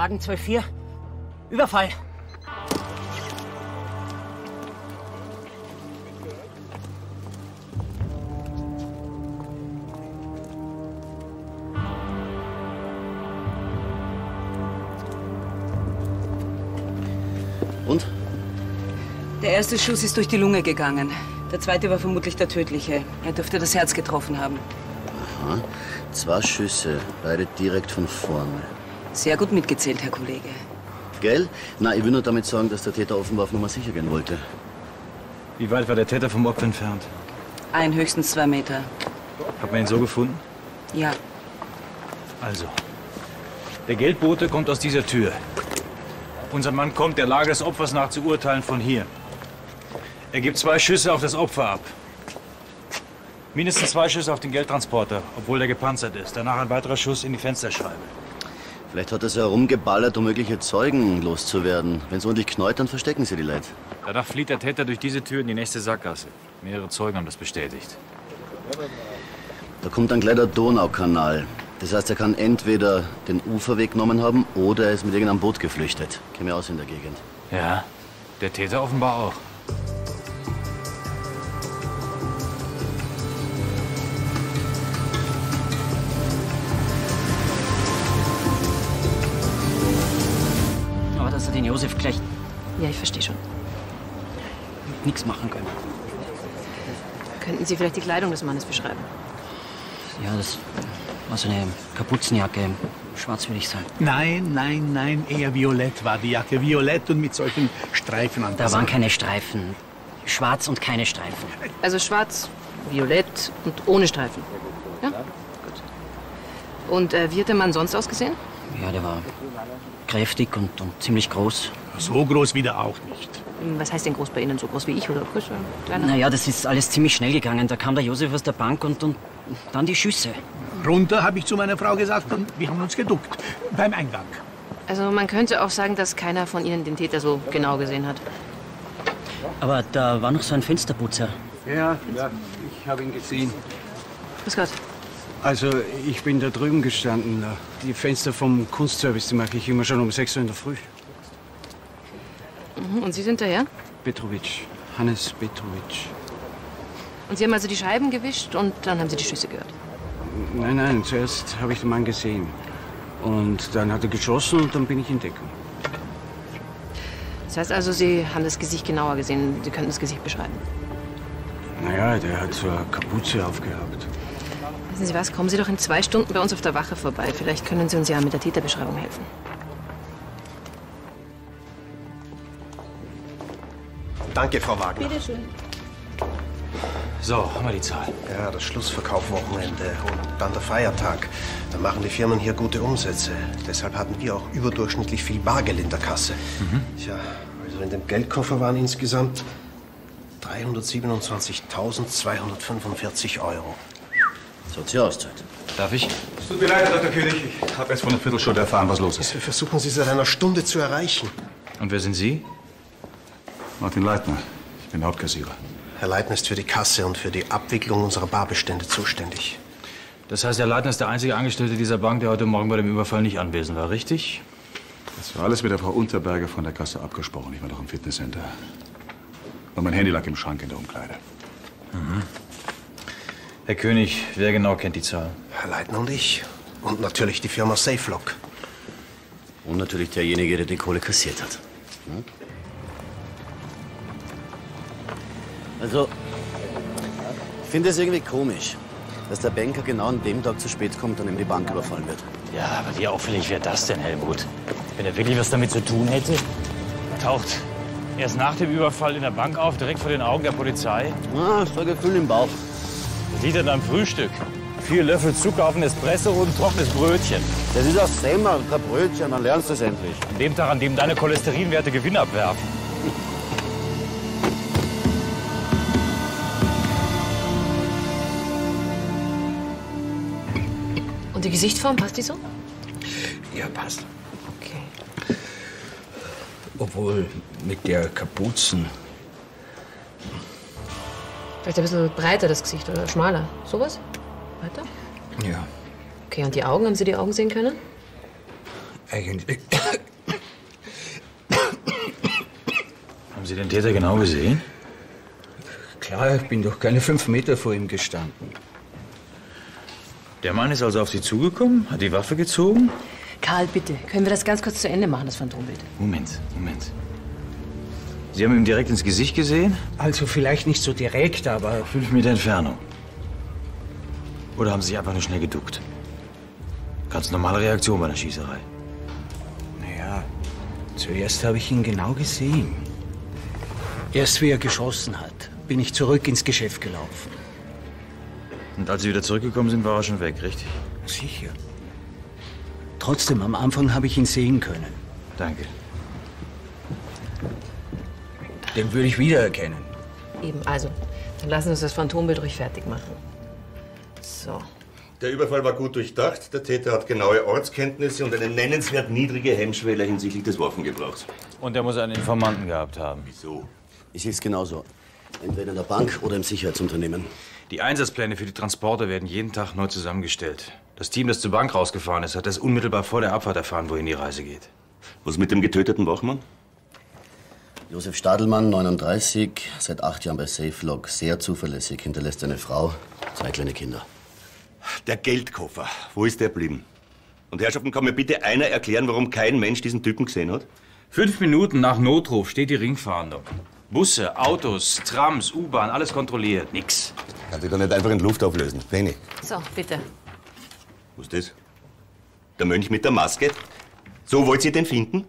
Wagen 24. Überfall. Und? Der erste Schuss ist durch die Lunge gegangen. Der zweite war vermutlich der tödliche. Er dürfte das Herz getroffen haben. Aha. Zwei Schüsse, beide direkt von vorne. Sehr gut mitgezählt, Herr Kollege. Gell? Na, ich will nur damit sagen, dass der Täter offenbar auf Nummer sicher gehen wollte. Wie weit war der Täter vom Opfer entfernt? Ein, höchstens zwei Meter. Hat man ihn so gefunden? Ja. Also, der Geldbote kommt aus dieser Tür. Unser Mann kommt der Lage des Opfers nach zu urteilen von hier. Er gibt zwei Schüsse auf das Opfer ab. Mindestens zwei Schüsse auf den Geldtransporter, obwohl der gepanzert ist. Danach ein weiterer Schuss in die Fensterscheibe. Vielleicht hat er so herumgeballert, um mögliche Zeugen loszuwerden. Wenn es ordentlich knallt, dann verstecken sie die Leute. Danach flieht der Täter durch diese Tür in die nächste Sackgasse. Mehrere Zeugen haben das bestätigt. Da kommt dann gleich der Donaukanal. Das heißt, er kann entweder den Uferweg genommen haben oder er ist mit irgendeinem Boot geflüchtet. Käme aus in der Gegend. Ja, der Täter offenbar auch. Gleich Ja, ich verstehe schon. nichts machen können. Könnten Sie vielleicht die Kleidung des Mannes beschreiben? Ja, das war so eine Kapuzenjacke. Schwarz würde ich sagen. Nein, nein, nein, eher violett war die Jacke. Violett und mit solchen Streifen an der Da waren keine Streifen. Schwarz und keine Streifen. Also schwarz, violett und ohne Streifen. Ja? Gut. Und äh, wie hat der Mann sonst ausgesehen? Ja, der war kräftig und, und ziemlich groß. So groß wie der auch nicht. Hm, Was heißt denn groß bei Ihnen? So groß wie ich oder größer? Kleiner? Naja, das ist alles ziemlich schnell gegangen. Da kam der Josef aus der Bank und, und dann die Schüsse. Runter, habe ich zu meiner Frau gesagt, und wir haben uns geduckt. Beim Eingang. Also man könnte auch sagen, dass keiner von Ihnen den Täter so genau gesehen hat. Aber da war noch so ein Fensterputzer. Ja, ja, ich habe ihn gesehen. Grüß Gott. Also, ich bin da drüben gestanden. Die Fenster vom Kunstservice, die mache ich immer schon um 6 Uhr in der Früh. Mhm. Und Sie sind daher? Petrovic, Hannes Petrovic. Und Sie haben also die Scheiben gewischt und dann haben Sie die Schüsse gehört. Nein, nein, zuerst habe ich den Mann gesehen. Und dann hat er geschossen und dann bin ich in Deckung. Das heißt also, Sie haben das Gesicht genauer gesehen. Sie könnten das Gesicht beschreiben. Naja, der hat so eine Kapuze aufgehabt. Wissen Sie was? Kommen Sie doch in zwei Stunden bei uns auf der Wache vorbei. Vielleicht können Sie uns ja mit der Täterbeschreibung helfen. Danke, Frau Wagner. Bitte schön. So, haben wir die Zahl. Ja, das Schlussverkaufwochenende und dann der Feiertag. Da machen die Firmen hier gute Umsätze. Deshalb hatten wir auch überdurchschnittlich viel Bargeld in der Kasse. Tja, also in dem Geldkoffer waren insgesamt 327.245 Euro. So hat sie auszahlt. Darf ich? Es tut mir leid, Dr. König. Ich habe erst vor einer Viertelstunde erfahren, was los ist. Wir versuchen Sie seit einer Stunde zu erreichen. Und wer sind Sie? Martin Leitner. Ich bin Hauptkassierer. Herr Leitner ist für die Kasse und für die Abwicklung unserer Barbestände zuständig. Das heißt, Herr Leitner ist der einzige Angestellte dieser Bank, der heute Morgen bei dem Überfall nicht anwesend war, richtig? Das war alles mit der Frau Unterberger von der Kasse abgesprochen. Ich war doch im Fitnesscenter. Und mein Handy lag im Schrank in der Umkleide. Herr König, wer genau kennt die Zahl? Herr Leitner und ich. Und natürlich die Firma SafeLock. Und natürlich derjenige, der die Kohle kassiert hat. Hm? Also, ich finde es irgendwie komisch, dass der Banker genau an dem Tag zu spät kommt und ihm die Bank überfallen wird. Ja, aber wie auffällig wäre das denn, Helmut? Wenn er wirklich was damit zu tun hätte, taucht erst nach dem Überfall in der Bank auf, direkt vor den Augen der Polizei. Ah, so ein Gefühl im Bauch. Sieht er dann Frühstück. Vier Löffel Zucker auf ein Espresso und ein trockenes Brötchen. Das ist auch Semmer, kein Brötchen, dann lernst du es endlich. An dem Tag, an dem deine Cholesterinwerte Gewinn abwerfen. Und die Gesichtsform, passt die so? Ja, passt. Okay. Obwohl mit der Kapuzen. Vielleicht ein bisschen breiter das Gesicht oder schmaler. Sowas? Weiter? Ja. Okay, und die Augen? Haben Sie die Augen sehen können? Eigentlich. Haben Sie den Täter genau gesehen? Klar, ich bin doch keine fünf Meter vor ihm gestanden. Der Mann ist also auf Sie zugekommen, hat die Waffe gezogen? Karl, bitte, können wir das ganz kurz zu Ende machen, das Phantombild? Moment, Moment. Sie haben ihm direkt ins Gesicht gesehen? Also vielleicht nicht so direkt, aber... Fünf Meter Entfernung. Oder haben Sie sich einfach nur schnell geduckt? Ganz normale Reaktion bei einer Schießerei. Naja, zuerst habe ich ihn genau gesehen. Erst wie er geschossen hat, bin ich zurück ins Geschäft gelaufen. Und als Sie wieder zurückgekommen sind, war er schon weg, richtig? Sicher. Trotzdem, am Anfang habe ich ihn sehen können. Danke. Den würde ich wiedererkennen. Eben, also, dann lassen Sie uns das Phantombild ruhig fertig machen. So. Der Überfall war gut durchdacht. Der Täter hat genaue Ortskenntnisse und eine nennenswert niedrige Hemmschwelle hinsichtlich des Waffengebrauchs. Und er muss einen Informanten gehabt haben. Wieso? Ich sehe es genauso. Entweder in der Bank oder im Sicherheitsunternehmen. Die Einsatzpläne für die Transporte werden jeden Tag neu zusammengestellt. Das Team, das zur Bank rausgefahren ist, hat das unmittelbar vor der Abfahrt erfahren, wohin die Reise geht. Was mit dem getöteten Wachmann? Josef Stadelmann, 39, seit acht Jahren bei SafeLog, sehr zuverlässig, hinterlässt eine Frau, zwei kleine Kinder. Der Geldkoffer. Wo ist der geblieben? Und Herrschaften, kann mir bitte einer erklären, warum kein Mensch diesen Typen gesehen hat? Fünf Minuten nach Notruf steht die Ringfahndung. Busse, Autos, Trams, U-Bahn, alles kontrolliert. Nix. Kann sich doch nicht einfach in Luft auflösen. Penny. So, bitte. Was ist das? Der Mönch mit der Maske? So wollt ihr den finden?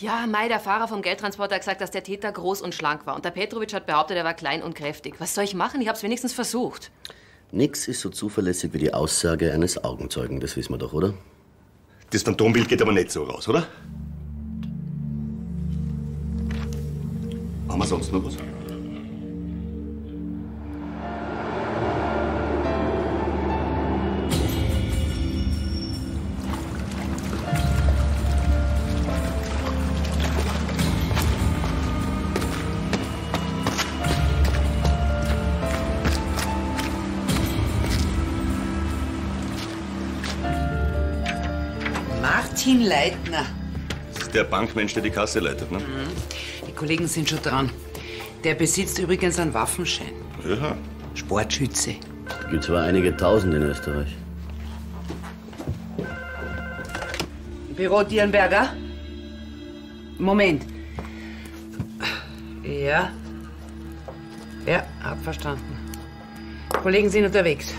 Ja, Mai, der Fahrer vom Geldtransporter, hat gesagt, dass der Täter groß und schlank war. Und der Petrovic hat behauptet, er war klein und kräftig. Was soll ich machen? Ich hab's wenigstens versucht. Nix ist so zuverlässig wie die Aussage eines Augenzeugen, das wissen wir doch, oder? Das Phantombild geht aber nicht so raus, oder? Haben wir sonst noch was? Martin Leitner. Das ist der Bankmensch, der die Kasse leitet, ne? Die Kollegen sind schon dran. Der besitzt übrigens einen Waffenschein. Ja. Sportschütze. Gibt zwar einige Tausend in Österreich. Büro Dierenberger? Moment. Ja. Ja, hab verstanden. Kollegen sind unterwegs.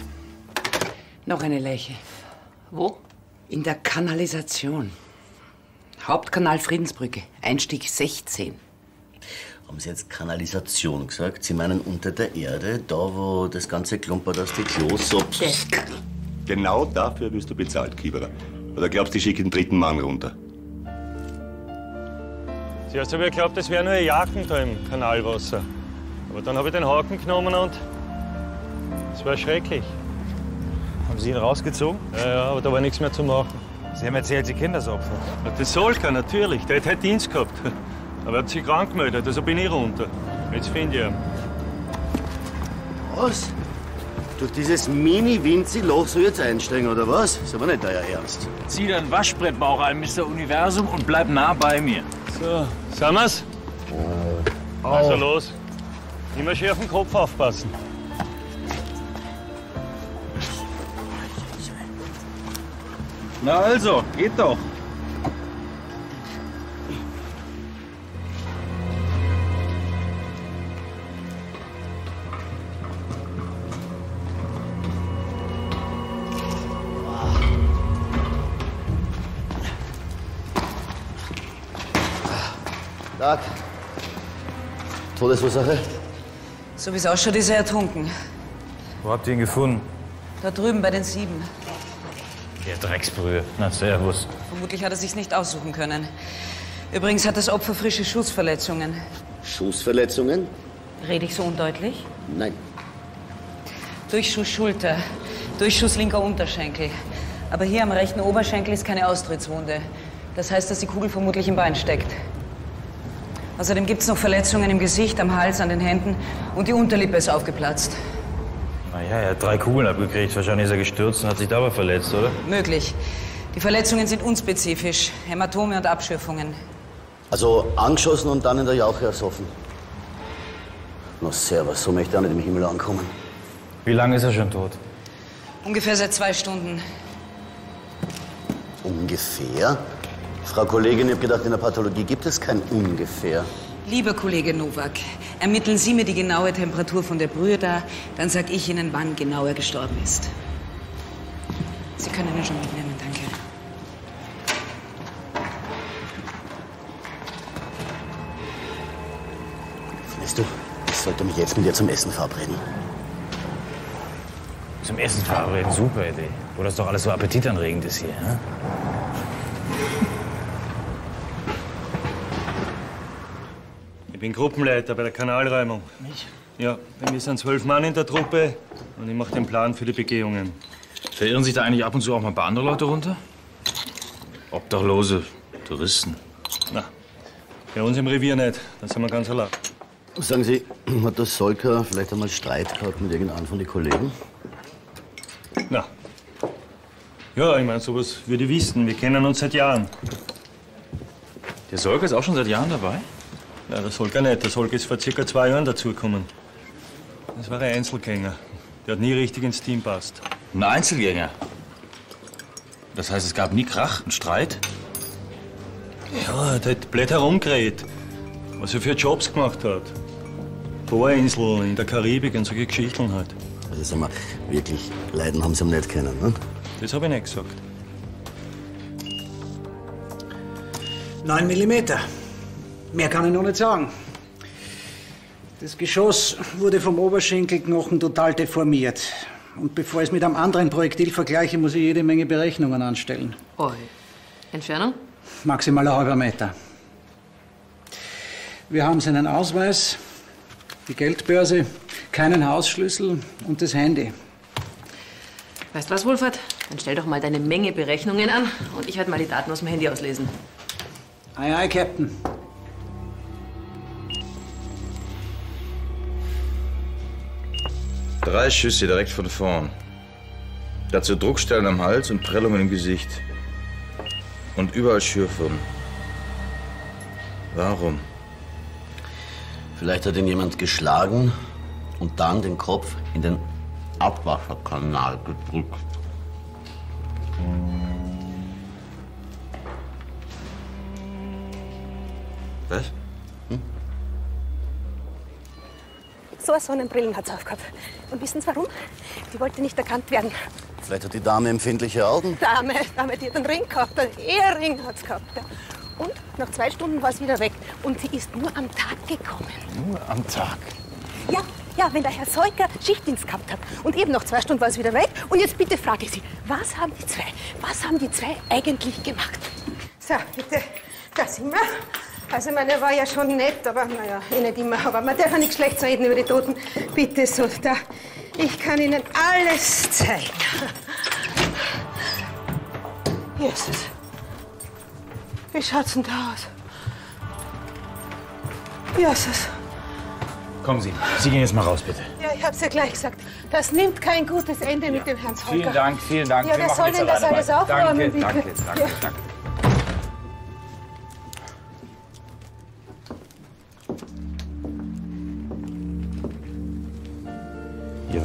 Noch eine Leiche. Wo? In der Kanalisation. Hauptkanal Friedensbrücke. Einstieg 16. Haben Sie jetzt Kanalisation gesagt? Sie meinen unter der Erde, da wo das ganze klumpert aus den Klos so... Genau dafür wirst du bezahlt, Kieberer. Oder glaubst du, ich schicke den dritten Mann runter? Zuerst habe ich geglaubt, das wäre nur ein Jacken da im Kanalwasser. Aber dann habe ich den Haken genommen und es war schrecklich. Haben Sie ihn rausgezogen? Ja, ja, aber da war nichts mehr zu machen. Sie haben erzählt, Sie kennen das Opfer. Ja, Das Solka, natürlich. Der hat heute Dienst gehabt. Aber er hat sich krank gemeldet, also bin ich runter. Jetzt finde ich ihn. Was? Durch dieses mini-winzi-Loch soll ich jetzt einsteigen, oder was? Ist aber nicht euer Ernst. Zieh deinen Waschbrettbauch ein, Mr. Universum, und bleib nah bei mir. So, sind wir's? Also los. Immer schön auf den Kopf aufpassen. Na also, geht doch. Tag. Todesursache? So wie es ausschaut, ist er ertrunken. Wo habt ihr ihn gefunden? Da drüben bei den Sieben. Der Drecksbrühe. Na, servus. Vermutlich hat er sich's nicht aussuchen können. Übrigens hat das Opfer frische Schussverletzungen. Schussverletzungen? Rede ich so undeutlich? Nein. Durchschuss Schulter, Durchschuss linker Unterschenkel. Aber hier am rechten Oberschenkel ist keine Austrittswunde. Das heißt, dass die Kugel vermutlich im Bein steckt. Außerdem gibt es noch Verletzungen im Gesicht, am Hals, an den Händen und die Unterlippe ist aufgeplatzt. Naja, er hat drei Kugeln abgekriegt. Wahrscheinlich ist er gestürzt und hat sich dabei verletzt, oder? Möglich. Die Verletzungen sind unspezifisch. Hämatome und Abschürfungen. Also angeschossen und dann in der Jauche ersoffen. Na servus, so möchte auch nicht im Himmel ankommen. Wie lange ist er schon tot? Ungefähr seit zwei Stunden. Ungefähr? Frau Kollegin, ich habe gedacht, in der Pathologie gibt es kein ungefähr. Lieber Kollege Nowak, ermitteln Sie mir die genaue Temperatur von der Brühe da, dann sag ich Ihnen, wann genau er gestorben ist. Sie können ihn schon mitnehmen, danke. Weißt du, ich sollte mich jetzt mit dir zum Essen verabreden. Zum Essen verabreden, super Idee. Wo das doch alles so appetitanregend ist hier. Hm? Bin Gruppenleiter bei der Kanalräumung. Ich? Ja, wir sind zwölf Mann in der Truppe und ich mache den Plan für die Begehungen. Verirren sich da eigentlich ab und zu auch mal ein paar andere Leute runter? Obdachlose, Touristen. Na, bei uns im Revier nicht. Da sind wir ganz allein. Sagen Sie, hat der Solker vielleicht einmal Streit gehabt mit irgendeinem von den Kollegen? Na. Ja, ich meine, sowas würde ich wissen. Wir kennen uns seit Jahren. Der Solker ist auch schon seit Jahren dabei? Nein, der Solker nicht. Der Solker ist vor circa zwei Jahren dazugekommen. Das war ein Einzelgänger. Der hat nie richtig ins Team passt. Ein Einzelgänger? Das heißt, es gab nie Krach, einen Streit? Ja, der hat blöd herumgeredet, was er für Jobs gemacht hat. Bohrinsel in der Karibik und solche Geschichten halt. Also sagen wir, wirklich leiden haben Sie ihn nicht kennen, ne? Das habe ich nicht gesagt. 9 Millimeter. Mehr kann ich noch nicht sagen. Das Geschoss wurde vom Oberschenkelknochen total deformiert. Und bevor ich es mit einem anderen Projektil vergleiche, muss ich jede Menge Berechnungen anstellen. Oi. Entfernung? Maximal ein halber Meter. Wir haben seinen Ausweis, die Geldbörse, keinen Hausschlüssel und das Handy. Weißt du was, Wolfert? Dann stell doch mal deine Menge Berechnungen an und ich werde mal die Daten aus dem Handy auslesen. Aye, aye, Captain. Drei Schüsse direkt von vorn. Dazu Druckstellen am Hals und Prellungen im Gesicht. Und überall Schürfwunden. Warum? Vielleicht hat ihn jemand geschlagen und dann den Kopf in den Abwasserkanal gedrückt. Was? So eine Sonnenbrillen hat sie aufgehabt. Und wissen Sie warum? Die wollte nicht erkannt werden. Vielleicht hat die Dame empfindliche Augen. Dame, Dame, die hat einen Ring gehabt, einen Ehering hat sie gehabt. ja. Und nach zwei Stunden war sie wieder weg. Und sie ist nur am Tag gekommen. Nur am Tag. Ja, ja, wenn der Herr Seuker Schichtdienst gehabt hat. Und eben nach zwei Stunden war sie wieder weg. Und jetzt bitte frage ich Sie, was haben die zwei, was haben die zwei eigentlich gemacht? So, bitte, da sind wir. Also, ich meine, er war ja schon nett, aber naja, eh nicht immer. Aber man darf ja nichts Schlechtes reden über die Toten. Bitte, so, da. Ich kann Ihnen alles zeigen. Jesus. Wie schaut's denn da aus? Jesus. Kommen Sie, Sie gehen jetzt mal raus, bitte. Ja, ich hab's ja gleich gesagt. Das nimmt kein gutes Ende mit dem Herrn Holger. Vielen Dank, vielen Dank. Ja, wer soll denn das alles aufräumen, Danke, bitte? danke, danke, Ja. danke.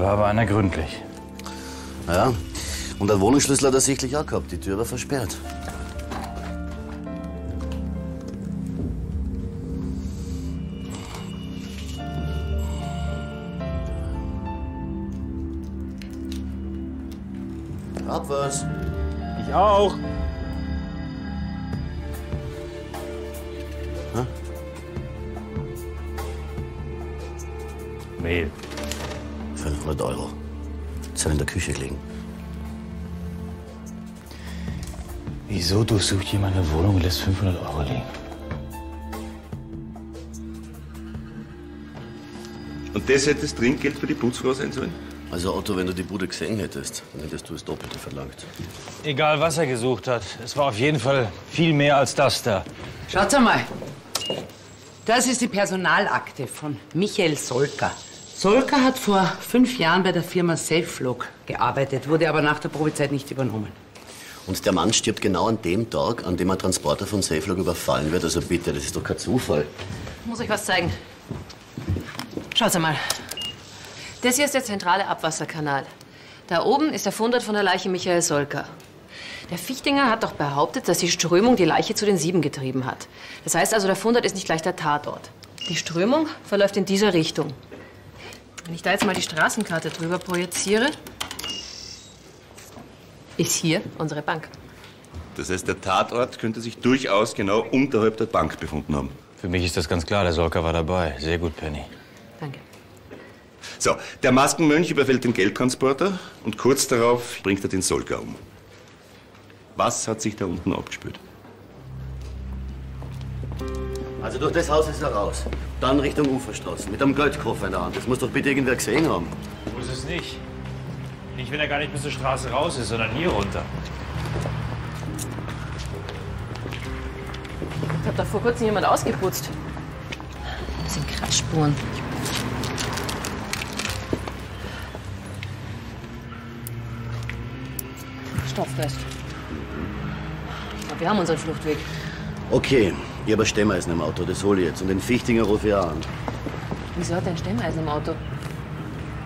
War aber einer gründlich. Ja, und einen Wohnungsschlüssel hat er sichtlich auch gehabt. Die Tür war versperrt. Hab was. Ich auch. Hä? Mehl. 500 Euro. Das hat in der Küche gelegen. Wieso durchsucht jemand eine Wohnung und lässt 500 Euro liegen? Und das hätte das Trinkgeld für die Putzfrau sein sollen? Also Otto, wenn du die Bude gesehen hättest, dann hättest du das Doppelte verlangt. Egal, was er gesucht hat, es war auf jeden Fall viel mehr als das da. Schaut einmal. Das ist die Personalakte von Michael Solka. Solka hat vor fünf Jahren bei der Firma SafeLog gearbeitet, wurde aber nach der Probezeit nicht übernommen. Und der Mann stirbt genau an dem Tag, an dem ein Transporter von Safelog überfallen wird. Also bitte, das ist doch kein Zufall. Ich muss euch was zeigen. Schaut mal. Das hier ist der zentrale Abwasserkanal. Da oben ist der Fundort von der Leiche Michael Solker. Der Fichtinger hat doch behauptet, dass die Strömung die Leiche zu den Sieben getrieben hat. Das heißt also, der Fundort ist nicht gleich der Tatort. Die Strömung verläuft in dieser Richtung. Wenn ich da jetzt mal die Straßenkarte drüber projiziere, ist hier unsere Bank. Das heißt, der Tatort könnte sich durchaus genau unterhalb der Bank befunden haben. Für mich ist das ganz klar, der Solker war dabei. Sehr gut, Penny. So, der Maskenmönch überfällt den Geldtransporter und kurz darauf bringt er den Solker um. Was hat sich da unten abgespürt? Also durch das Haus ist er raus. Dann Richtung Uferstraße mit einem Geldkoffer in der Hand. Das muss doch bitte irgendwer gesehen haben. Muss es nicht. Nicht, wenn er gar nicht bis zur Straße raus ist, sondern hier runter. Ich hab da vor kurzem jemand ausgeputzt. Das sind Kratzspuren. Stofftest. Ich glaube, wir haben unseren Fluchtweg. Okay, ich habe ein Stemmeisen im Auto, das hole ich jetzt. Und den Fichtinger rufe ich auch an. Wieso hat er ein Stemmeisen im Auto?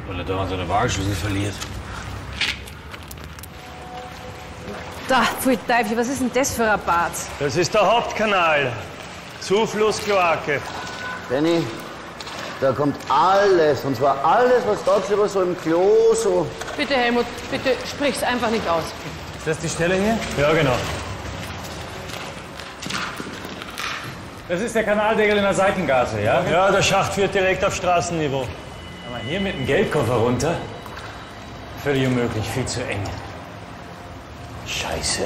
Weil er dauernd seine Wagenschlüssel verliert. Da, pfui Teufel, was ist denn das für ein Bad? Das ist der Hauptkanal. Zuflusskloake. Benny, da kommt alles, und zwar alles, was tagsüber so im Klo so. Bitte, Helmut, bitte sprich's einfach nicht aus. Ist das die Stelle hier? Ja, genau. Das ist der Kanaldeckel in der Seitengasse, ja? Ja, der Schacht führt direkt auf Straßenniveau. Aber hier mit dem Geldkoffer runter? Völlig unmöglich, viel zu eng. Scheiße.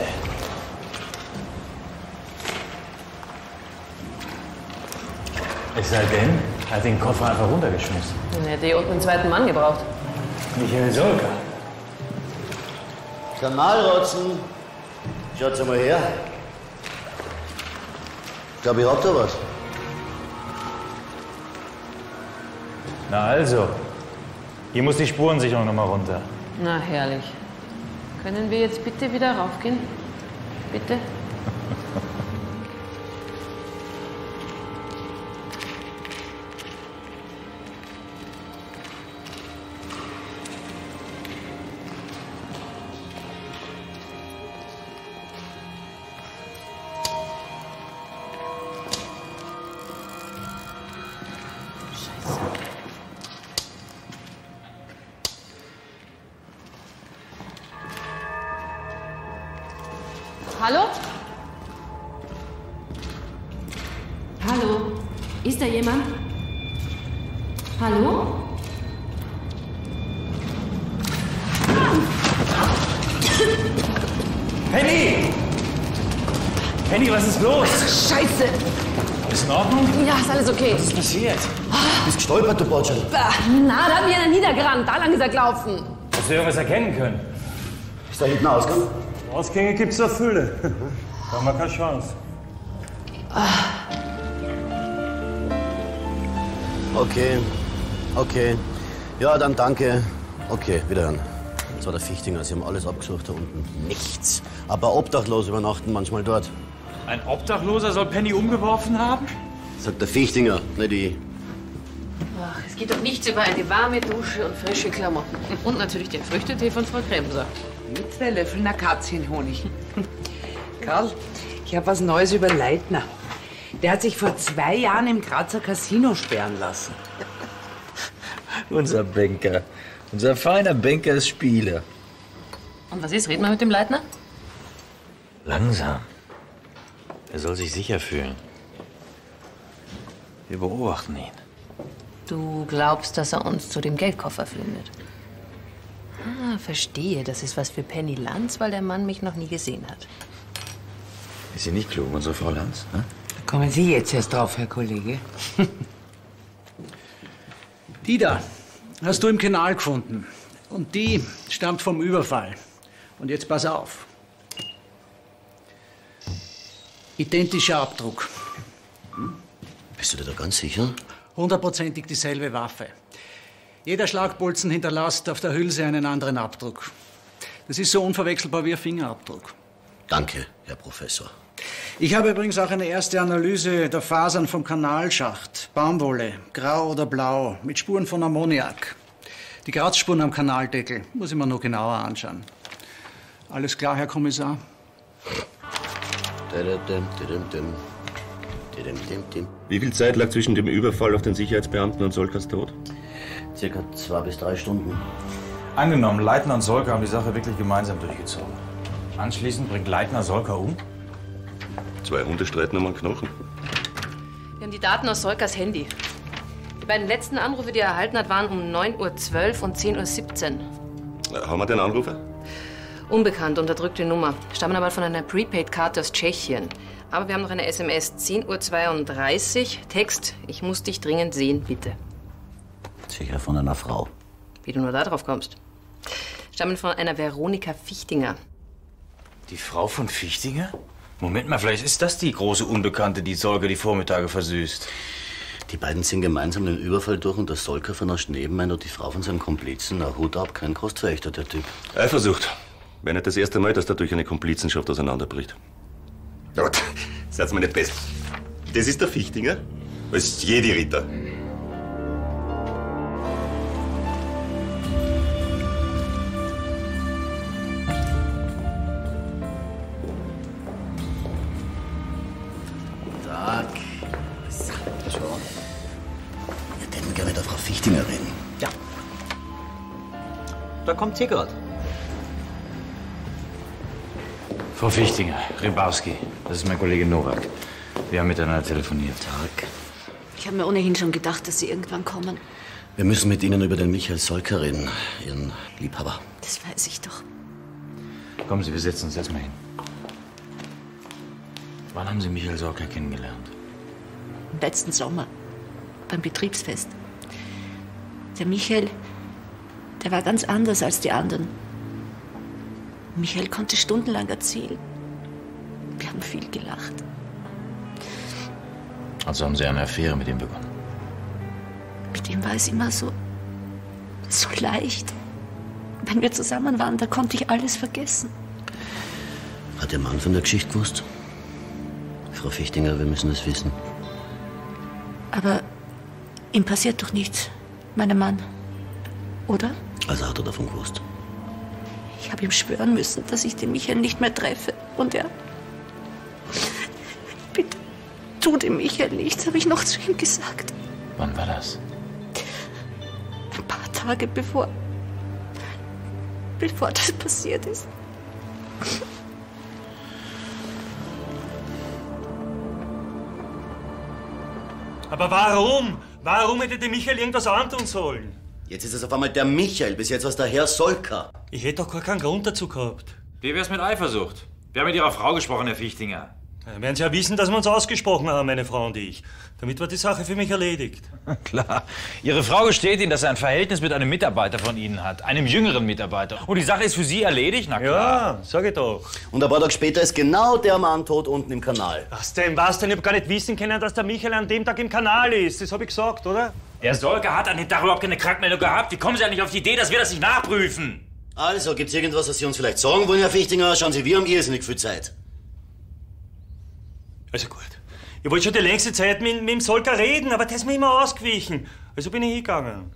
Es sei denn, er hat den Koffer einfach runtergeschmissen. Dann hätte ich unten einen zweiten Mann gebraucht. Michael Solka. Kanalrotzen. Schaut's mal her. Ich glaube, ich hab da was. Na also. Hier muss die Spurensicherung noch mal runter. Na, herrlich. Können wir jetzt bitte wieder raufgehen? Bitte? Da er gelaufen. Hast du irgendwas erkennen können? Ist da hinten ein Ausgang? Ausgänge gibt's eine Fülle. Da haben wir keine Chance. Okay, okay. Ja, dann danke. Okay, wiederhören. Das war der Fichtinger. Sie haben alles abgesucht da unten. Nichts. Aber Obdachlose übernachten manchmal dort. Ein Obdachloser soll Penny umgeworfen haben? Sagt der Fichtinger, nicht ich. Ach, es geht doch nichts über eine warme Dusche und frische Klamotten. Und natürlich den Früchtetee von Frau Kremser. Mit zwei Löffeln Akazienhonig. Karl, ich habe was Neues über Leitner. Der hat sich vor zwei Jahren im Grazer Casino sperren lassen. Unser Banker. Unser feiner Banker ist Spieler. Und was ist? Reden wir mit dem Leitner? Langsam. Er soll sich sicher fühlen. Wir beobachten ihn. Du glaubst, dass er uns zu dem Geldkoffer findet? Ah, verstehe. Das ist was für Penny Lanz, weil der Mann mich noch nie gesehen hat. Ist sie nicht klug, unsere Frau Lanz? Ne? Da kommen Sie jetzt erst drauf, Herr Kollege. Die da hast du im Kanal gefunden. Und die stammt vom Überfall. Und jetzt pass auf. Identischer Abdruck. Bist du dir da ganz sicher? Hundertprozentig dieselbe Waffe. Jeder Schlagbolzen hinterlässt auf der Hülse einen anderen Abdruck. Das ist so unverwechselbar wie ein Fingerabdruck. Danke, Herr Professor. Ich habe übrigens auch eine erste Analyse der Fasern vom Kanalschacht. Baumwolle, grau oder blau, mit Spuren von Ammoniak. Die Kratzspuren am Kanaldeckel muss ich mir noch genauer anschauen. Alles klar, Herr Kommissar? Wie viel Zeit lag zwischen dem Überfall auf den Sicherheitsbeamten und Solkas Tod? Circa zwei bis drei Stunden. Angenommen, Leitner und Solka haben die Sache wirklich gemeinsam durchgezogen. Anschließend bringt Leitner Solka um? Zwei Hunde streiten um einen Knochen. Wir haben die Daten aus Solkas Handy. Die beiden letzten Anrufe, die er erhalten hat, waren um 9.12 Uhr und 10.17 Uhr. Äh, Haben wir den Anrufer? Unbekannt, unterdrückte Nummer. Stammen aber von einer Prepaid-Karte aus Tschechien. Aber wir haben noch eine SMS. 10.32 Uhr. Text, ich muss dich dringend sehen, bitte. Sicher von einer Frau. Wie du nur da drauf kommst. Stammen von einer Veronika Fichtinger. Die Frau von Fichtinger? Moment mal, vielleicht ist das die große Unbekannte, die Solka die Vormittage versüßt. Die beiden sind gemeinsam den Überfall durch und der Solker vernascht noch die Frau von seinem Komplizen. Na, Hut ab, kein Kostverächter, der Typ. Eifersucht. Wäre nicht das erste Mal, dass dadurch eine Komplizenschaft auseinanderbricht. Aber seid mir nicht best. Das ist der Fichtinger? Das ist jede Ritter. Tag. So. Wir hätten gerne mit der Frau Fichtinger reden. Ja. Da kommt sie gerade. Frau Fichtinger, Rybowski, das ist mein Kollege Nowak. Wir haben miteinander telefoniert. Tag. Ich habe mir ohnehin schon gedacht, dass Sie irgendwann kommen. Wir müssen mit Ihnen über den Michael Solker reden, Ihren Liebhaber. Das weiß ich doch. Kommen Sie, wir setzen uns erstmal hin. Wann haben Sie Michael Solka kennengelernt? Im letzten Sommer. Beim Betriebsfest. Der Michael, der war ganz anders als die anderen. Michael konnte stundenlang erzählen. Wir haben viel gelacht. Also haben Sie eine Affäre mit ihm begonnen. Mit ihm war es immer so, so leicht. Wenn wir zusammen waren, da konnte ich alles vergessen. Hat Ihr Mann von der Geschichte gewusst? Frau Fichtinger, wir müssen es wissen. Aber ihm passiert doch nichts, meinem Mann. Oder? Also hat er davon gewusst. Ich habe ihm schwören müssen, dass ich den Michael nicht mehr treffe. Und er. Bitte, tu dem Michael nichts, habe ich noch zu ihm gesagt. Wann war das? Ein paar Tage bevor. bevor das passiert ist. Aber warum? Warum hätte der Michael irgendwas antun sollen? Jetzt ist es auf einmal der Michael, bis jetzt war es der Herr Solka. Ich hätte doch gar keinen Grund dazu gehabt. Wie wär's mit Eifersucht? Wir haben mit Ihrer Frau gesprochen, Herr Fichtinger. Dann werden Sie ja wissen, dass wir uns ausgesprochen haben, meine Frau und ich. Damit war die Sache für mich erledigt. Klar. Ihre Frau gesteht Ihnen, dass er ein Verhältnis mit einem Mitarbeiter von Ihnen hat. Einem jüngeren Mitarbeiter. Und die Sache ist für Sie erledigt? Na klar. Ja, sag ich doch. Und ein paar Tage später ist genau der Mann tot unten im Kanal. Was denn, was denn? Ich hab gar nicht wissen können, dass der Michael an dem Tag im Kanal ist. Das hab ich gesagt, oder? Der Solke hat an dem Tag überhaupt keine Krankmeldung gehabt. Wie kommen Sie eigentlich auf die Idee, dass wir das nicht nachprüfen? Also, gibt's irgendwas, was Sie uns vielleicht sagen wollen, Herr Fichtinger? Schauen Sie, wir haben irrsinnig viel Zeit. Also gut. Ich wollte schon die längste Zeit mit, mit dem Solka reden, aber der ist mir immer ausgewichen. Also bin ich hingegangen.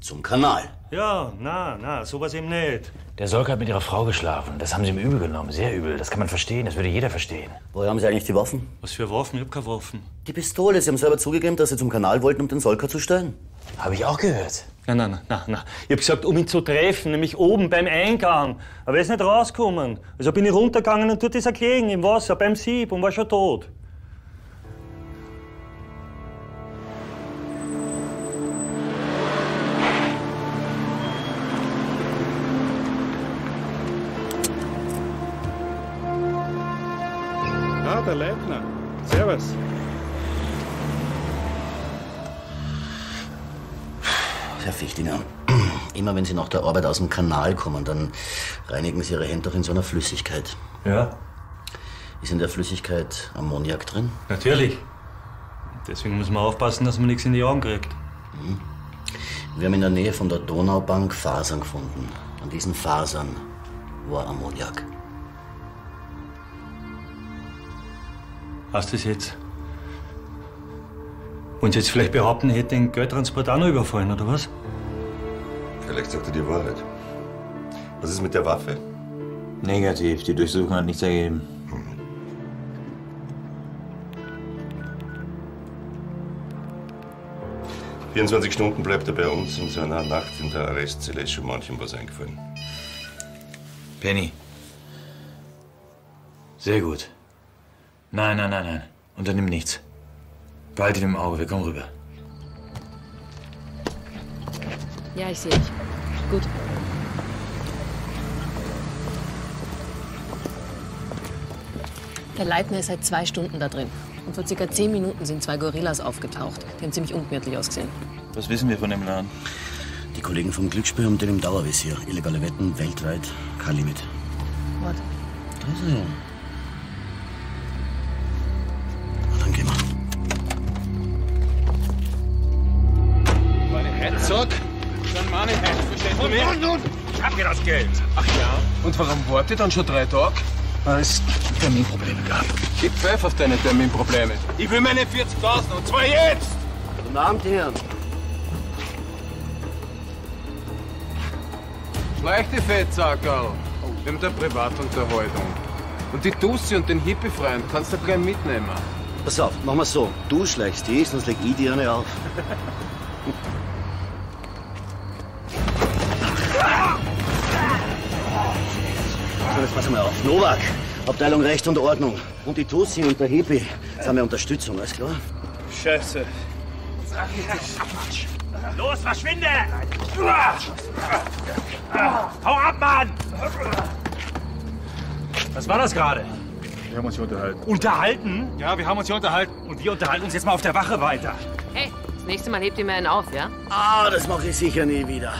Zum Kanal? Ja, na, na, sowas eben nicht. Der Solke hat mit Ihrer Frau geschlafen. Das haben Sie ihm übel genommen. Sehr übel. Das kann man verstehen. Das würde jeder verstehen. Woher haben Sie eigentlich die Waffen? Was für Waffen? Ich hab keine Waffen. Die Pistole. Sie haben selber zugegeben, dass Sie zum Kanal wollten, um den Solka zu stellen. Habe ich auch gehört. Nein, nein, nein, nein. Ich hab gesagt, um ihn zu treffen, nämlich oben beim Eingang. Aber er ist nicht rausgekommen. Also bin ich runtergegangen und dort ist er im Wasser beim Sieb und war schon tot. Immer wenn Sie nach der Arbeit aus dem Kanal kommen, dann reinigen Sie Ihre Hände doch in so einer Flüssigkeit. Ja, Ist in der Flüssigkeit Ammoniak drin? natürlich. Deswegen muss man aufpassen, dass man nichts in die Augen kriegt. Mhm. Wir haben in der Nähe von der Donaubank Fasern gefunden. An diesen Fasern war Ammoniak. Hast du es jetzt? Sie jetzt vielleicht behaupten, hätte den Geldtransport auch noch überfallen, oder was? Vielleicht sagt er die Wahrheit. Was ist mit der Waffe? Negativ, die Durchsuchung hat nichts ergeben. Hm. 24 Stunden bleibt er bei uns. In seiner Nacht in der Arrestzelle ist schon manchem was eingefallen. Penny. Sehr gut. Nein, nein, nein, nein. Unternimm nichts. Behalte ihn im Auge, wir kommen rüber. Ja, ich sehe dich. Gut. Der Leitner ist seit zwei Stunden da drin. Und vor circa zehn Minuten sind zwei Gorillas aufgetaucht. Die haben ziemlich ungemütlich ausgesehen. Was wissen wir von dem Laden? Die Kollegen vom Glücksspiel haben den im Dauervisier. Illegale Wetten weltweit, kein Limit. Warte. Da ist er Und, und, und. Ich hab mir das Geld. Ach ja? Und warum wartet dann schon drei Tage? Weil es Terminprobleme gab. Gib Pfeff auf deine Terminprobleme. Ich will meine 40.000 und zwar jetzt! Guten Abend, Herren. Leichte Fettsackerl. Wir haben da Privatunterhaltung. Und die Tussi und den Hippie-Freund kannst du gleich mitnehmen. Pass auf, machen wir so. Du schleichst die, sonst leg ich dir eine auf. Jetzt pass mal auf. Novak, Abteilung Recht und Ordnung. Und die Tussi und der Hepi sind mir Unterstützung, alles klar? Scheiße. Los, verschwinde! Hau ab, Mann! Was war das gerade? Wir haben uns hier unterhalten. Unterhalten? Ja, wir haben uns hier unterhalten. Und wir unterhalten uns jetzt mal auf der Wache weiter. Hey, das nächste Mal hebt ihr mir einen auf, ja? Ah, das mache ich sicher nie wieder.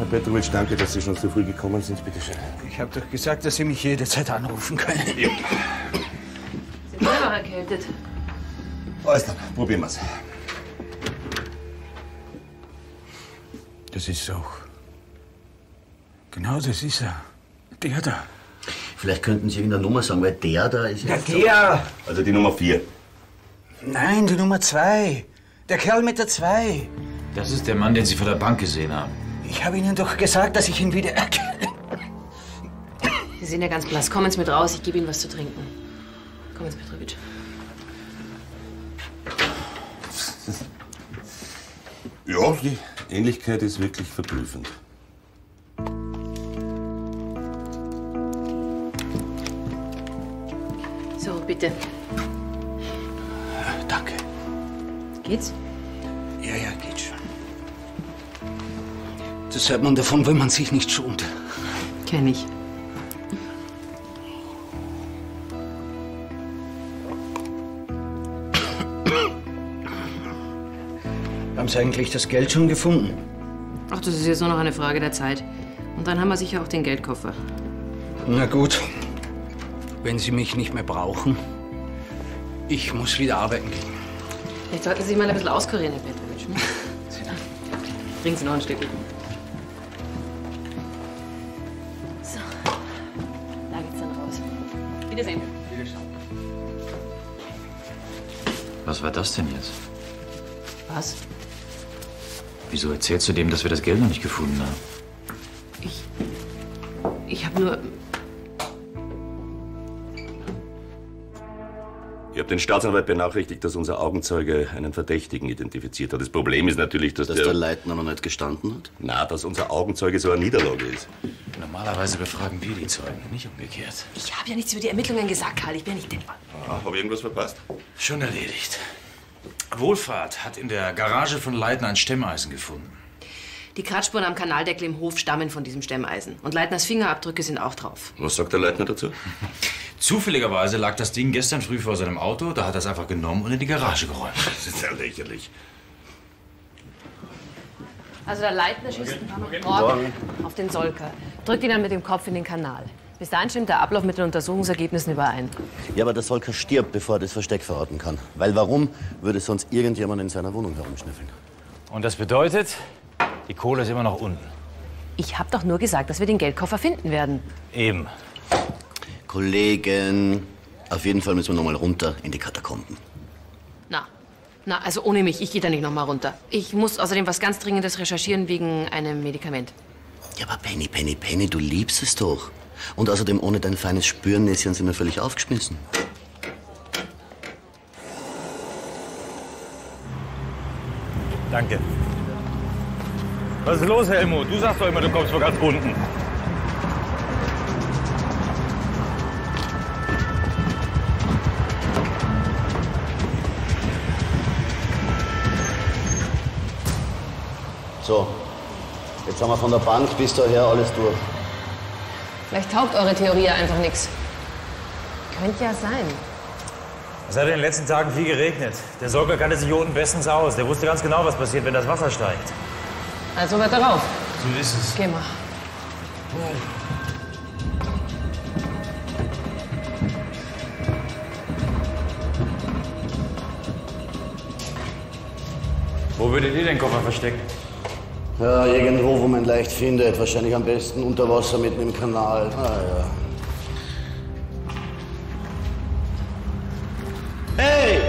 Herr Petrovic, danke, dass Sie schon so früh gekommen sind. Bitte schön. Ich habe doch gesagt, dass Sie mich jederzeit anrufen können. Sind immer noch erkältet. Alles dann, probieren wir's. Das ist auch. Genau, das ist er. Der da. Vielleicht könnten Sie irgendeine Nummer sagen, weil der da ist Ja, der! Also die Nummer vier. Nein, die Nummer zwei. Der Kerl mit der zwei. Das ist der Mann, den Sie vor der Bank gesehen haben. Ich habe Ihnen doch gesagt, dass ich ihn wieder erkenne. Sie sind ja ganz blass. Kommen Sie mit raus, ich gebe Ihnen was zu trinken. Kommen Sie, Petrovic. Ja, die Ähnlichkeit ist wirklich verblüffend. So, bitte. Danke. Geht's? Ja, ja, geht schon. Das hört man davon, wenn man sich nicht schont. Kenn ich. Haben Sie eigentlich das Geld schon gefunden? Ach, das ist jetzt nur noch eine Frage der Zeit. Und dann haben wir sicher auch den Geldkoffer. Na gut. Wenn Sie mich nicht mehr brauchen, ich muss wieder arbeiten gehen. Vielleicht sollten Sie sich mal ein bisschen auskurieren, Herr Petrovic. Bringen Sie noch ein Stückchen. Was war das denn jetzt? Was? Wieso erzählst du dem, dass wir das Geld noch nicht gefunden haben? Ich habe nur. Ihr habt den Staatsanwalt benachrichtigt, dass unser Augenzeuge einen Verdächtigen identifiziert hat. Das Problem ist natürlich, dass, Dass der Leitner noch nicht gestanden hat? Na, dass unser Augenzeuge so eine Niederlage ist. Normalerweise befragen wir die Zeugen, nicht umgekehrt. Ich habe ja nichts über die Ermittlungen gesagt, Karl. Ich bin nicht denkbar. Ah, Habe ich irgendwas verpasst? Schon erledigt. Wohlfahrt hat in der Garage von Leitner ein Stemmeisen gefunden. Die Kratzspuren am Kanaldeckel im Hof stammen von diesem Stemmeisen. Und Leitners Fingerabdrücke sind auch drauf. Was sagt der Leitner dazu? Zufälligerweise lag das Ding gestern früh vor seinem Auto, da hat er es einfach genommen und in die Garage geräumt. Das ist ja lächerlich. Also der Leitner schießt morgen Morgen. auf den Solker. Drückt ihn dann mit dem Kopf in den Kanal. Bis dahin stimmt der Ablauf mit den Untersuchungsergebnissen überein. Ja, aber der Solker stirbt, bevor er das Versteck verorten kann. Weil warum würde sonst irgendjemand in seiner Wohnung herumschnüffeln? Und das bedeutet, die Kohle ist immer noch unten. Ich habe doch nur gesagt, dass wir den Geldkoffer finden werden. Eben. Kollegen. Auf jeden Fall müssen wir nochmal runter in die Katakomben. Na, na, also ohne mich. Ich gehe da nicht noch mal runter. Ich muss außerdem was ganz Dringendes recherchieren wegen einem Medikament. Ja, aber Penny, Penny, Penny, du liebst es doch. Und außerdem, ohne dein feines Spürnäschen sind wir völlig aufgeschmissen. Danke. Was ist los, Helmut? Du sagst doch immer, du kommst von ganz unten. So, jetzt haben wir von der Bank bis daher alles durch. Vielleicht taugt eure Theorie ja einfach nichts. Könnte ja sein. Es hat in den letzten Tagen viel geregnet. Der Sorger kannte sich hier unten bestens aus. Der wusste ganz genau, was passiert, wenn das Wasser steigt. Also weiter rauf. So ist es. Geh mal. Wo würdet ihr den Koffer verstecken? Ja, irgendwo, wo man leicht findet. Wahrscheinlich am besten unter Wasser mitten im Kanal. Ah, ja. Hey,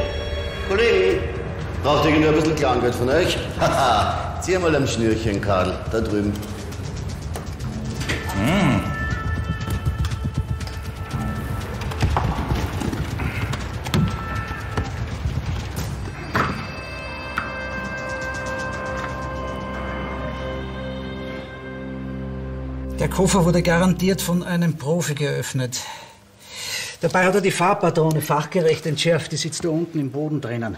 Kollegen! Braucht irgendwie ein bisschen Kleingeld von euch? Haha, zieh mal am Schnürchen, Karl. Da drüben. Koffer wurde garantiert von einem Profi geöffnet. Dabei hat er die Farbpatrone fachgerecht entschärft. Die sitzt da unten im Boden drinnen.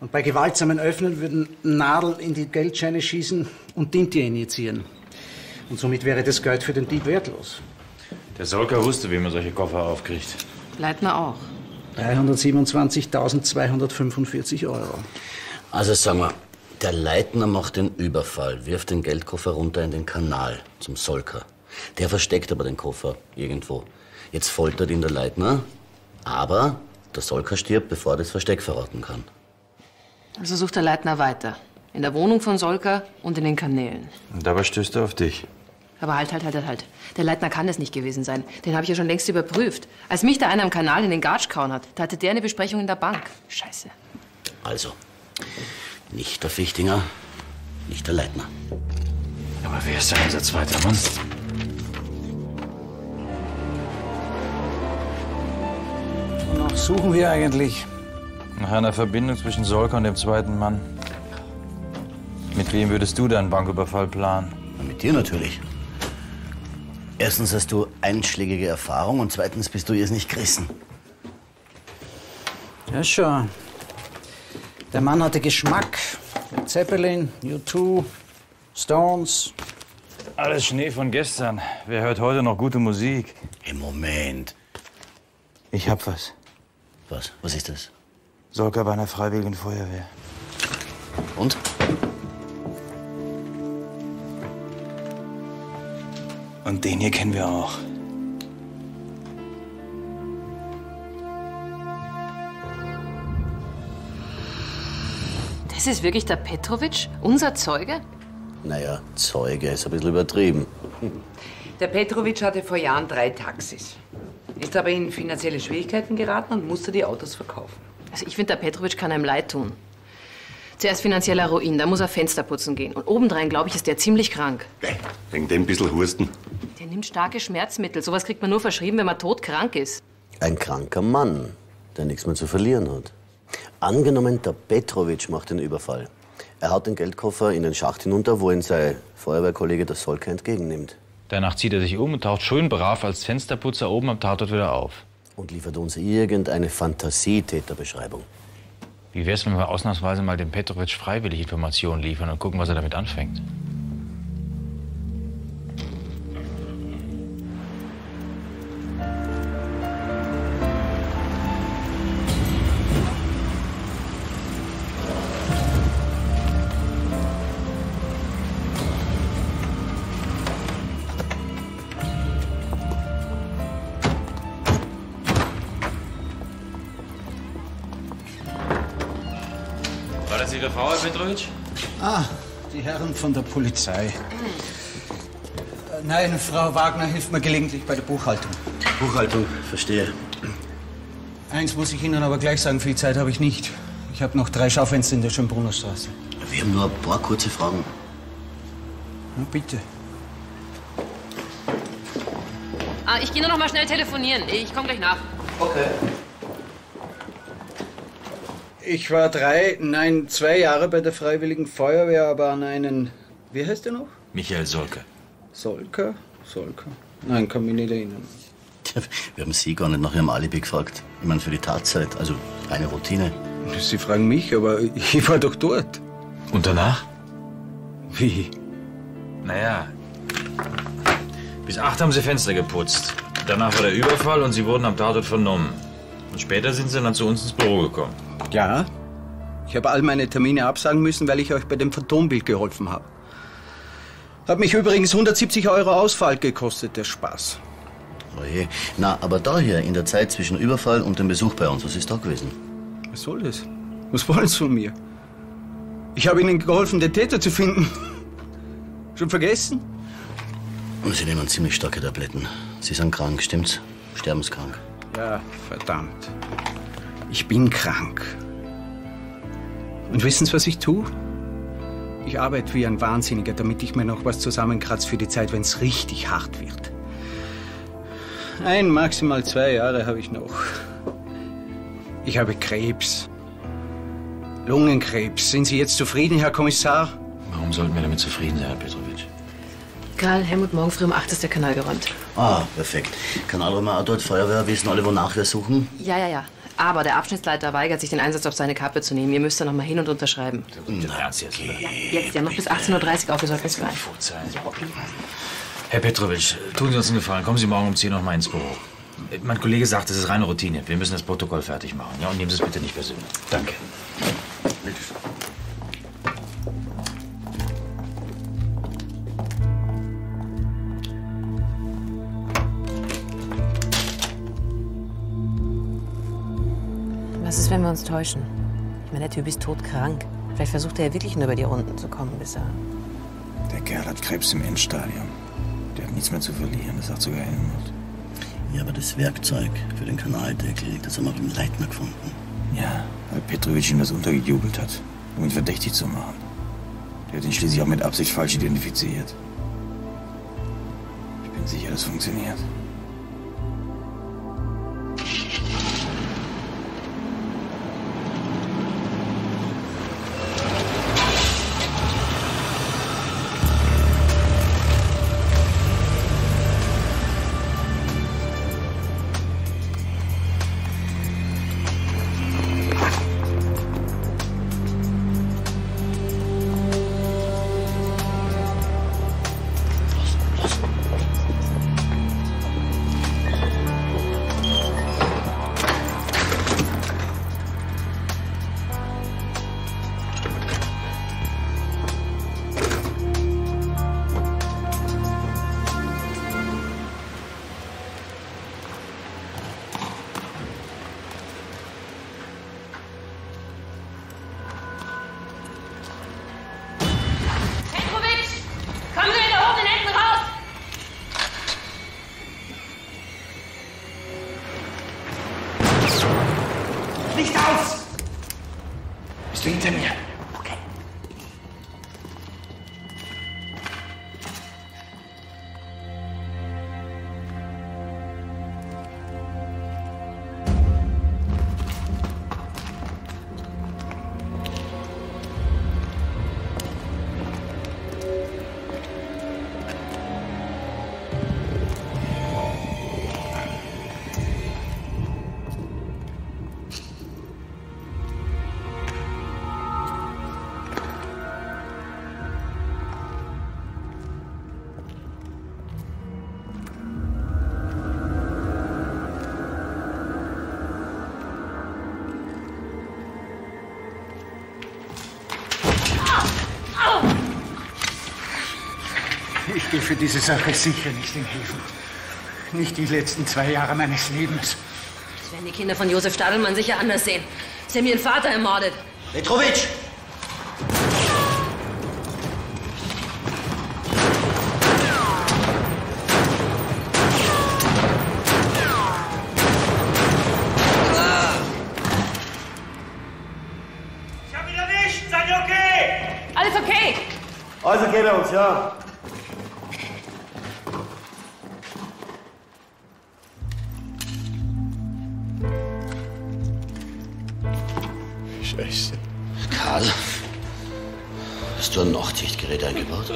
Und bei gewaltsamen Öffnen würden Nadeln in die Geldscheine schießen und Tinte injizieren. Und somit wäre das Geld für den Dieb wertlos. Der Solker wusste, wie man solche Koffer aufkriegt. Leitner auch. 327.245 Euro. Also sagen wir, der Leitner macht den Überfall, wirft den Geldkoffer runter in den Kanal zum Solker. Der versteckt aber den Koffer irgendwo. Jetzt foltert ihn der Leitner, aber der Solker stirbt, bevor er das Versteck verraten kann. Also sucht der Leitner weiter. In der Wohnung von Solka und in den Kanälen. Und dabei stößt er auf dich. Aber halt, halt, halt, halt, halt. Der Leitner kann es nicht gewesen sein. Den habe ich ja schon längst überprüft. Als mich da einer am Kanal in den Gatsch kauen hat, da hatte der eine Besprechung in der Bank. Scheiße. Also, nicht der Fichtinger, nicht der Leitner. Aber wer ist denn unser zweiter Mann? Wonach suchen wir eigentlich? Nach einer Verbindung zwischen Solka und dem zweiten Mann. Mit wem würdest du deinen Banküberfall planen? Mit dir natürlich. Erstens hast du einschlägige Erfahrung und zweitens bist du jetzt nicht gerissen. Ja, schon. Der Mann hatte Geschmack. Zeppelin, U2, Stones. Alles Schnee von gestern. Wer hört heute noch gute Musik? Im Moment. Ich hab was. Was? Was ist das? Solka bei einer freiwilligen Feuerwehr. Und? Und den hier kennen wir auch. Das ist wirklich der Petrovic? Unser Zeuge? Naja, Zeuge ist ein bisschen übertrieben. Der Petrovic hatte vor Jahren drei Taxis. Ist aber in finanzielle Schwierigkeiten geraten und musste die Autos verkaufen. Also ich finde, der Petrovic kann einem leid tun. Zuerst finanzieller Ruin, da muss er Fenster putzen gehen. Und obendrein, glaube ich, ist der ziemlich krank. Wegen dem bisschen Husten. Der nimmt starke Schmerzmittel. Sowas kriegt man nur verschrieben, wenn man todkrank ist. Ein kranker Mann, der nichts mehr zu verlieren hat. Angenommen, der Petrovic macht den Überfall. Er haut den Geldkoffer in den Schacht hinunter, wo ihn sein Feuerwehrkollege der Solke entgegennimmt. Danach zieht er sich um und taucht schön brav als Fensterputzer oben am Tatort wieder auf. Und liefert uns irgendeine Fantasietäterbeschreibung. Wie wär's, wenn wir ausnahmsweise mal dem Petrovic freiwillig Informationen liefern und gucken, was er damit anfängt? Ah, die Herren von der Polizei. Nein, Frau Wagner hilft mir gelegentlich bei der Buchhaltung. Buchhaltung, verstehe. Eins muss ich Ihnen aber gleich sagen, viel Zeit habe ich nicht. Ich habe noch drei Schaufenster in der Schönbrunner Straße. Wir haben nur ein paar kurze Fragen. Na, bitte. Ah, ich gehe nur noch mal schnell telefonieren. Ich komme gleich nach. Okay. Ich war drei, nein, zwei Jahre bei der Freiwilligen Feuerwehr, aber an einen. Wie heißt der noch? Michael Solke. Solker? Solker? Nein, kann mich nicht erinnern. Wir haben Sie gar nicht nach Ihrem Alibi gefragt. Ich meine, für die Tatzeit, also reine Routine. Sie fragen mich, aber ich war doch dort. Und danach? Wie? Naja. Bis acht haben sie Fenster geputzt. Danach war der Überfall und sie wurden am Tatort vernommen. Und später sind sie dann zu uns ins Büro gekommen. Ja. Ich habe all meine Termine absagen müssen, weil ich euch bei dem Phantombild geholfen habe. Hat mich übrigens 170 Euro Ausfall gekostet, der Spaß. Oje. Na, aber da hier, in der Zeit zwischen Überfall und dem Besuch bei uns, was ist da gewesen? Was soll das? Was wollen Sie von mir? Ich habe Ihnen geholfen, den Täter zu finden. Schon vergessen? Und Sie nehmen ziemlich starke Tabletten. Sie sind krank, stimmt's? Sterbenskrank. Ja, verdammt. Ich bin krank. Und wissen Sie, was ich tue? Ich arbeite wie ein Wahnsinniger, damit ich mir noch was zusammenkratze für die Zeit, wenn es richtig hart wird. Ein, maximal zwei Jahre habe ich noch. Ich habe Krebs. Lungenkrebs. Sind Sie jetzt zufrieden, Herr Kommissar? Warum sollten wir damit zufrieden sein, Herr Petrovic? Karl, Helmut, morgen früh um 8 ist der Kanal geräumt. Ah, perfekt. Kanalrömer auch dort, Feuerwehr, wissen alle, wonach wir suchen? Ja, ja, ja. Aber der Abschnittsleiter weigert sich, den Einsatz auf seine Kappe zu nehmen. Ihr müsst da noch mal hin und unterschreiben. Na, Ernst jetzt, oder? Jetzt, ja, noch bis 18.30 Uhr auf, es gleich. Herr Petrovic, tun Sie uns einen Gefallen. Kommen Sie morgen um 10 Uhr noch mal ins Büro. Mein Kollege sagt, das ist reine Routine. Wir müssen das Protokoll fertig machen. Ja, und nehmen Sie es bitte nicht persönlich. Danke. Was wenn wir uns täuschen? Ich meine, der Typ ist todkrank. Vielleicht versucht er ja wirklich nur über die Runden zu kommen, bis er... Der Kerl hat Krebs im Endstadium. Der hat nichts mehr zu verlieren, das sagt sogar Helmut. Ja, aber das Werkzeug für den Kanaldeckel, das haben wir beim Leitner gefunden. Ja, weil Petrovic ihm das untergejubelt hat, um ihn verdächtig zu machen. Der hat ihn schließlich auch mit Absicht falsch identifiziert. Ich bin sicher, das funktioniert. für diese Sache sicher nicht in Häfen. Nicht die letzten zwei Jahre meines Lebens. Das werden die Kinder von Josef Stadelmann sicher anders sehen. Sie haben ihren Vater ermordet. Petrovic! Ich hab ihn erwischt! Seid ihr okay? Alles okay! Also, Kinder, ja. Du ein Nachtsichtgerät eingebaut?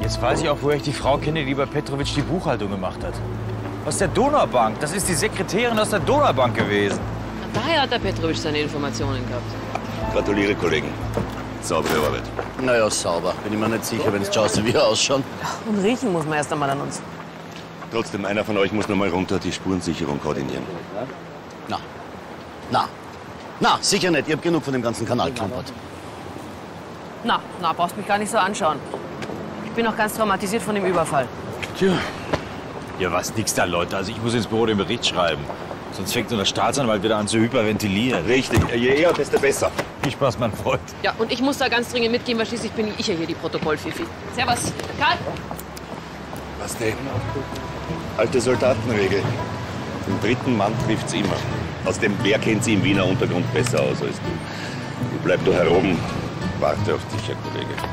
Jetzt weiß ich auch, woher ich die Frau kenne, die bei Petrovic die Buchhaltung gemacht hat. Aus der Donaubank. Das ist die Sekretärin aus der Donaubank gewesen. Daher hat der Petrovic seine Informationen gehabt. Gratuliere, Kollegen. Saubere Arbeit. Naja, sauber. Bin ich mir nicht sicher, wenn es schaust, wie er ausschauen. Und riechen muss man erst einmal an uns. Trotzdem, einer von euch muss noch mal runter die Spurensicherung koordinieren. Na. Na. Na, sicher nicht. Ich hab genug von dem ganzen Kanal klumpert. Na, na, brauchst mich gar nicht so anschauen. Ich bin noch ganz traumatisiert von dem Überfall. Tja. Ja, was nix da, Leute. Also ich muss ins Büro den Bericht schreiben. Sonst fängt nur der Staatsanwalt wieder an zu hyperventilieren. Richtig. Je eher, desto besser. Viel Spaß, mein Freund. Ja, und ich muss da ganz dringend mitgehen, weil schließlich bin ich ja hier die Protokollfifi. Servus. Karl? Was denn? Alte Soldatenregel. Den dritten Mann trifft's immer. Außerdem, wer kennt sie im Wiener Untergrund besser aus als du? Du bleib doch heroben. Warte auf dich, Herr Kollege.